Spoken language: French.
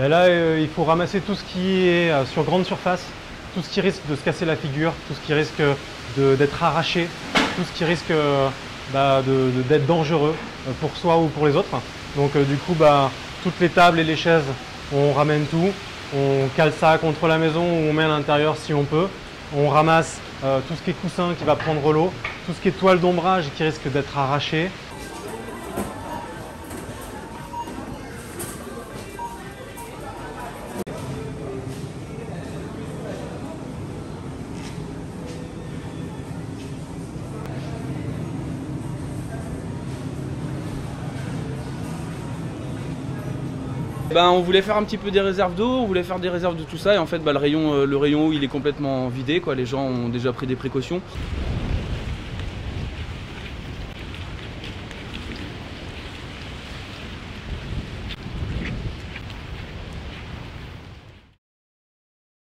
Ben là, euh, il faut ramasser tout ce qui est euh, sur grande surface, tout ce qui risque de se casser la figure, tout ce qui risque d'être arraché, tout ce qui risque euh, bah, d'être dangereux pour soi ou pour les autres. Donc du coup, bah, toutes les tables et les chaises, on ramène tout, on cale ça contre la maison ou on met à l'intérieur si on peut. On ramasse tout ce qui est coussin qui va prendre l'eau, tout ce qui est toile d'ombrage qui risque d'être arraché. Ben, on voulait faire un petit peu des réserves d'eau, on voulait faire des réserves de tout ça et en fait bah, le, rayon, euh, le rayon il est complètement vidé quoi, les gens ont déjà pris des précautions.